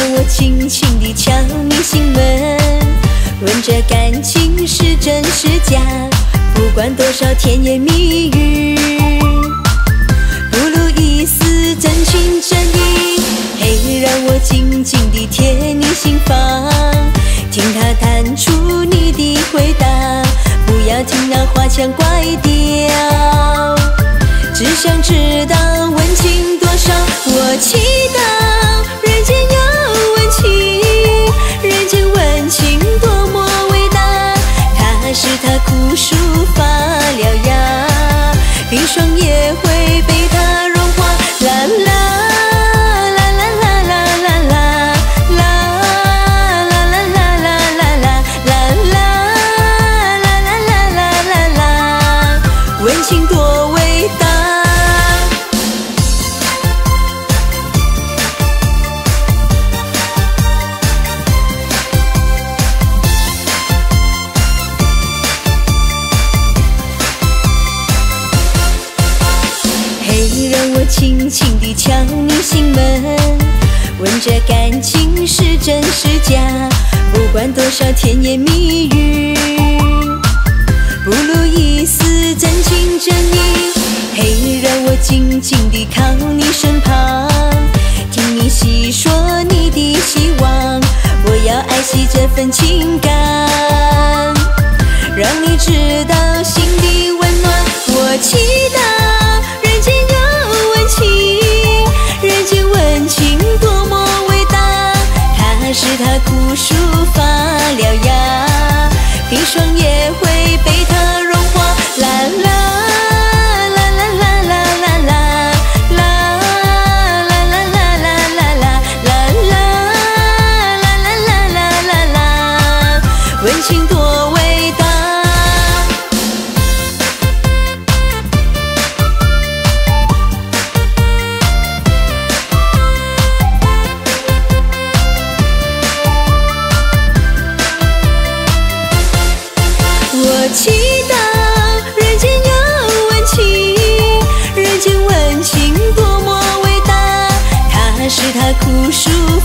让我轻轻地敲你心门，问这感情是真是假？不管多少甜言蜜语，不露一丝真情真意。嘿，让我紧紧地贴你心房，听他弹出你的回答，不要听那花腔怪调，只想知道温情多少，我情一双眼。轻轻地敲你心门，问这感情是真是假？不管多少甜言蜜语，不露一丝真情真意。嘿，让我静静地靠你身旁，听你细说你的希望。我要爱惜这份情感，让你知道。情多伟大，我祈祷人间有温情，人间温情多么伟大，他是他枯树。